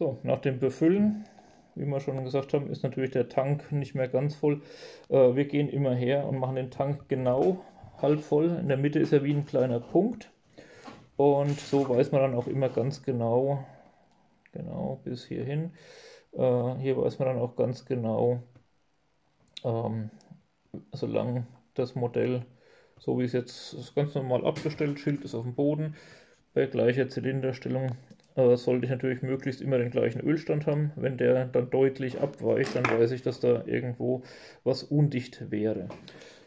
So, nach dem Befüllen, wie wir schon gesagt haben, ist natürlich der Tank nicht mehr ganz voll. Äh, wir gehen immer her und machen den Tank genau halb voll. In der Mitte ist er wie ein kleiner Punkt. Und so weiß man dann auch immer ganz genau, genau bis hierhin. Äh, hier weiß man dann auch ganz genau, ähm, solange das Modell, so wie es jetzt ist ganz normal abgestellt, Schild ist auf dem Boden, bei gleicher Zylinderstellung äh, sollte ich natürlich möglichst immer den gleichen Ölstand haben. Wenn der dann deutlich abweicht, dann weiß ich, dass da irgendwo was undicht wäre.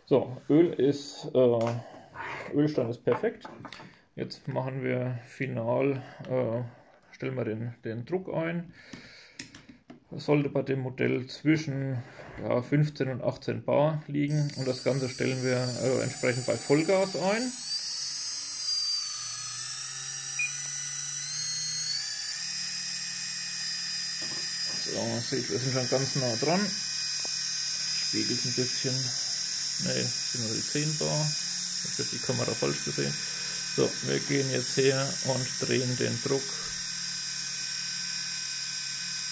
So, Öl ist, äh, Ölstand ist perfekt. Jetzt machen wir final, äh, stellen wir den, den Druck ein. Das sollte bei dem Modell zwischen ja, 15 und 18 Bar liegen und das Ganze stellen wir äh, entsprechend bei Vollgas ein. So, sieht, wir sind schon ganz nah dran. Spiegelt ein bisschen. Ne, sind nur die 10 Bar. Ich habe die Kamera falsch gesehen. So, wir gehen jetzt her und drehen den Druck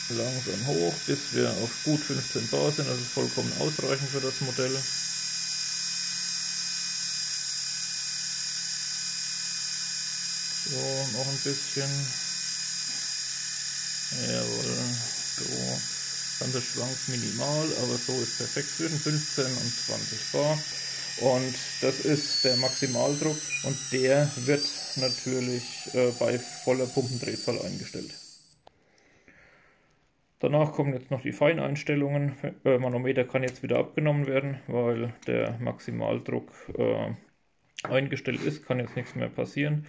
langsam hoch, bis wir auf gut 15 Bar sind, also vollkommen ausreichend für das Modell. So, noch ein bisschen. Jawohl, so. Das Ganze schwankt minimal, aber so ist perfekt zwischen 15 und 20 Bar. Und das ist der Maximaldruck und der wird natürlich äh, bei voller Pumpendrehzahl eingestellt. Danach kommen jetzt noch die Feineinstellungen. Äh, Manometer kann jetzt wieder abgenommen werden, weil der Maximaldruck äh, eingestellt ist, kann jetzt nichts mehr passieren.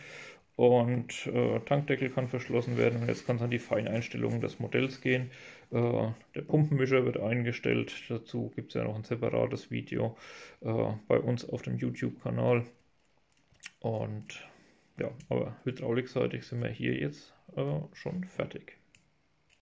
Und äh, Tankdeckel kann verschlossen werden und jetzt kann es an die Feineinstellungen des Modells gehen. Äh, der Pumpenmischer wird eingestellt. Dazu gibt es ja noch ein separates Video äh, bei uns auf dem YouTube-Kanal. Und ja, aber hydraulikseitig sind wir hier jetzt äh, schon fertig.